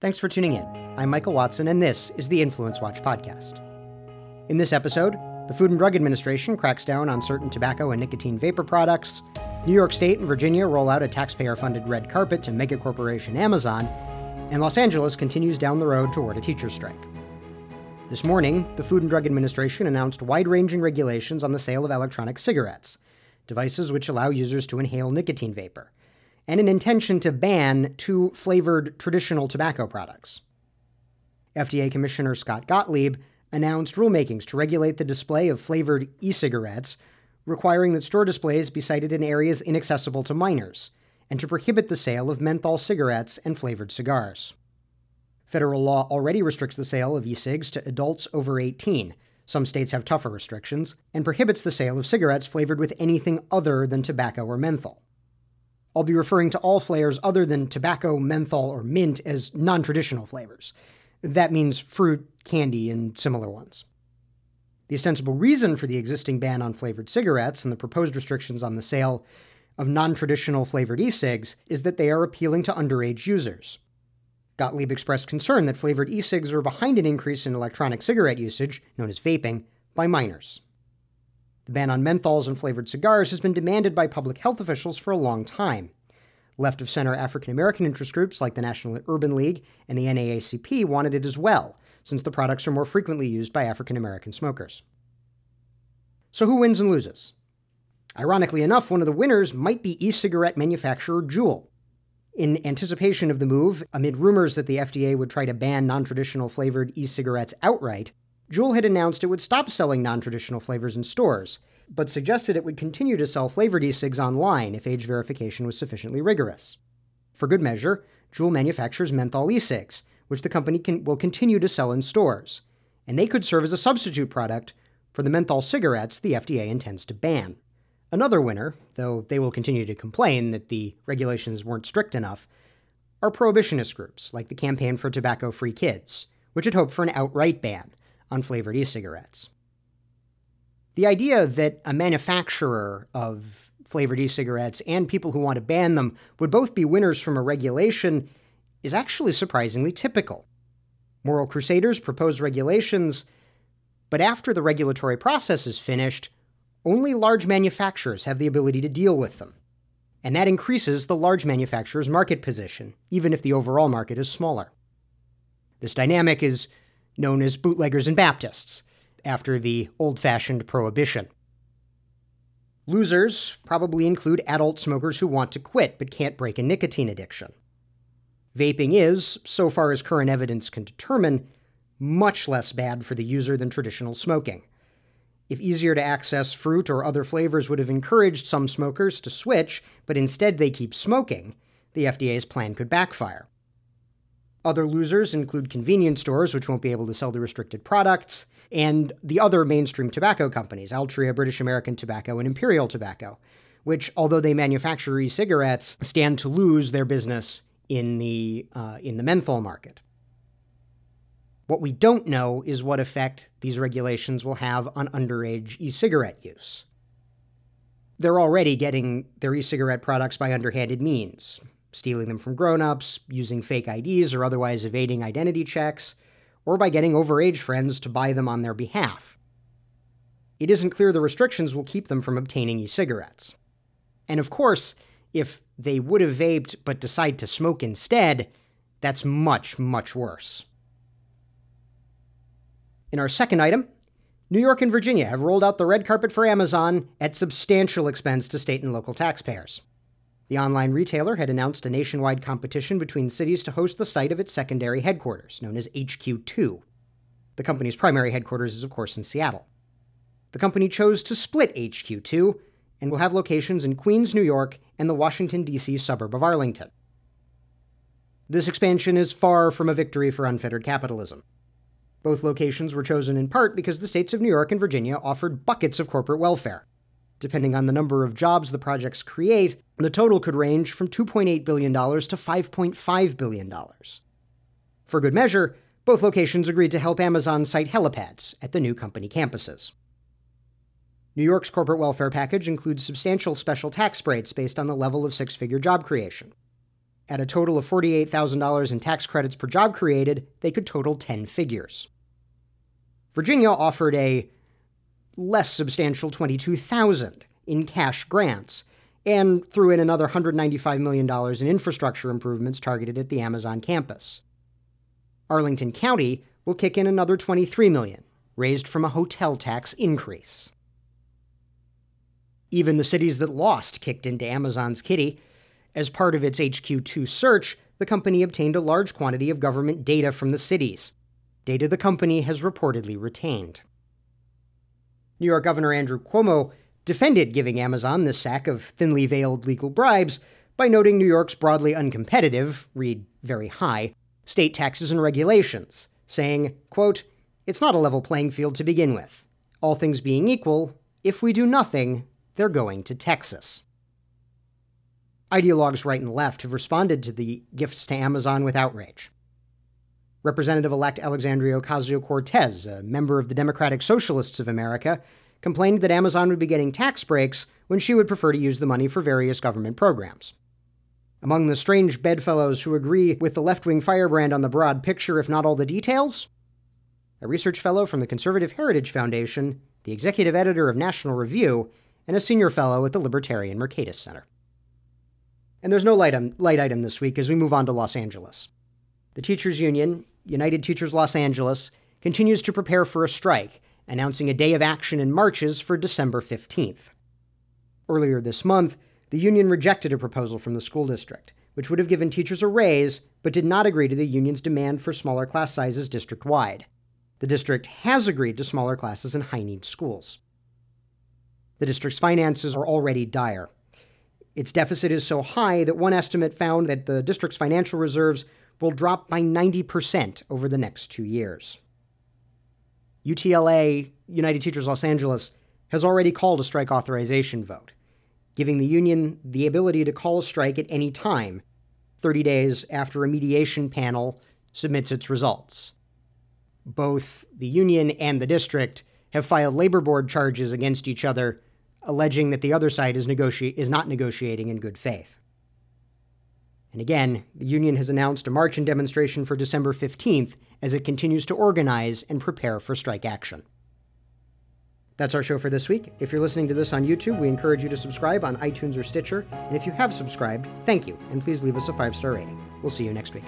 Thanks for tuning in. I'm Michael Watson, and this is the Influence Watch podcast. In this episode, the Food and Drug Administration cracks down on certain tobacco and nicotine vapor products, New York State and Virginia roll out a taxpayer funded red carpet to megacorporation Amazon, and Los Angeles continues down the road toward a teacher strike. This morning, the Food and Drug Administration announced wide ranging regulations on the sale of electronic cigarettes, devices which allow users to inhale nicotine vapor and an intention to ban two flavored traditional tobacco products. FDA Commissioner Scott Gottlieb announced rulemakings to regulate the display of flavored e cigarettes, requiring that store displays be sited in areas inaccessible to minors, and to prohibit the sale of menthol cigarettes and flavored cigars. Federal law already restricts the sale of e cigs to adults over 18. Some states have tougher restrictions, and prohibits the sale of cigarettes flavored with anything other than tobacco or menthol. I'll be referring to all flavors other than tobacco, menthol, or mint as non traditional flavors. That means fruit, candy, and similar ones. The ostensible reason for the existing ban on flavored cigarettes and the proposed restrictions on the sale of non traditional flavored e cigs is that they are appealing to underage users. Gottlieb expressed concern that flavored e cigs are behind an increase in electronic cigarette usage, known as vaping, by minors. The ban on menthols and flavored cigars has been demanded by public health officials for a long time. Left of center African American interest groups like the National Urban League and the NAACP wanted it as well, since the products are more frequently used by African American smokers. So, who wins and loses? Ironically enough, one of the winners might be e cigarette manufacturer Juul. In anticipation of the move, amid rumors that the FDA would try to ban non traditional flavored e cigarettes outright, Juul had announced it would stop selling non traditional flavors in stores, but suggested it would continue to sell flavored e cigs online if age verification was sufficiently rigorous. For good measure, Juul manufactures menthol e cigs, which the company can, will continue to sell in stores, and they could serve as a substitute product for the menthol cigarettes the FDA intends to ban. Another winner, though they will continue to complain that the regulations weren't strict enough, are prohibitionist groups like the Campaign for Tobacco Free Kids, which had hoped for an outright ban, on flavored e cigarettes. The idea that a manufacturer of flavored e cigarettes and people who want to ban them would both be winners from a regulation is actually surprisingly typical. Moral Crusaders propose regulations, but after the regulatory process is finished, only large manufacturers have the ability to deal with them. And that increases the large manufacturer's market position, even if the overall market is smaller. This dynamic is known as bootleggers and Baptists, after the old fashioned prohibition. Losers probably include adult smokers who want to quit but can't break a nicotine addiction. Vaping is, so far as current evidence can determine, much less bad for the user than traditional smoking. If easier to access fruit or other flavors would have encouraged some smokers to switch, but instead they keep smoking, the FDA's plan could backfire. Other losers include convenience stores, which won't be able to sell the restricted products, and the other mainstream tobacco companies, Altria, British American Tobacco, and Imperial Tobacco, which, although they manufacture e cigarettes, stand to lose their business in the, uh, in the menthol market. What we don't know is what effect these regulations will have on underage e cigarette use. They're already getting their e cigarette products by underhanded means stealing them from grown-ups, using fake IDs or otherwise evading identity checks, or by getting overage friends to buy them on their behalf. It isn't clear the restrictions will keep them from obtaining e-cigarettes. And of course, if they would have vaped but decide to smoke instead, that's much, much worse. In our second item, New York and Virginia have rolled out the red carpet for Amazon at substantial expense to state and local taxpayers. The online retailer had announced a nationwide competition between cities to host the site of its secondary headquarters, known as HQ2. The company's primary headquarters is, of course, in Seattle. The company chose to split HQ2 and will have locations in Queens, New York, and the Washington, D.C. suburb of Arlington. This expansion is far from a victory for unfettered capitalism. Both locations were chosen in part because the states of New York and Virginia offered buckets of corporate welfare. Depending on the number of jobs the projects create, the total could range from $2.8 billion to $5.5 billion. For good measure, both locations agreed to help Amazon site helipads at the new company campuses. New York's corporate welfare package includes substantial special tax breaks based on the level of six figure job creation. At a total of $48,000 in tax credits per job created, they could total 10 figures. Virginia offered a less substantial 22,000 in cash grants and threw in another $195 million in infrastructure improvements targeted at the Amazon campus. Arlington County will kick in another 23 million, raised from a hotel tax increase. Even the cities that lost kicked into Amazon's kitty. As part of its HQ2 search, the company obtained a large quantity of government data from the cities, data the company has reportedly retained. New York Governor Andrew Cuomo defended giving Amazon this sack of thinly veiled legal bribes by noting New York's broadly uncompetitive, read very high, state taxes and regulations, saying, quote, It's not a level playing field to begin with. All things being equal, if we do nothing, they're going to Texas. Ideologues right and left have responded to the gifts to Amazon with outrage. Representative elect Alexandria Ocasio Cortez, a member of the Democratic Socialists of America, complained that Amazon would be getting tax breaks when she would prefer to use the money for various government programs. Among the strange bedfellows who agree with the left wing firebrand on the broad picture, if not all the details, a research fellow from the Conservative Heritage Foundation, the executive editor of National Review, and a senior fellow at the Libertarian Mercatus Center. And there's no light, light item this week as we move on to Los Angeles. The teachers' union, United Teachers Los Angeles, continues to prepare for a strike announcing a day of action and marches for December 15th. Earlier this month, the union rejected a proposal from the school district, which would have given teachers a raise, but did not agree to the union's demand for smaller class sizes district wide. The district has agreed to smaller classes in high need schools. The district's finances are already dire. Its deficit is so high that one estimate found that the district's financial reserves will drop by 90% over the next two years. UTLA, United Teachers Los Angeles, has already called a strike authorization vote, giving the union the ability to call a strike at any time, 30 days after a mediation panel submits its results. Both the union and the district have filed labor board charges against each other, alleging that the other side is, negoti- is not negotiating in good faith. And again, the union has announced a march and demonstration for December 15th as it continues to organize and prepare for strike action. That's our show for this week. If you're listening to this on YouTube, we encourage you to subscribe on iTunes or Stitcher. And if you have subscribed, thank you, and please leave us a five star rating. We'll see you next week.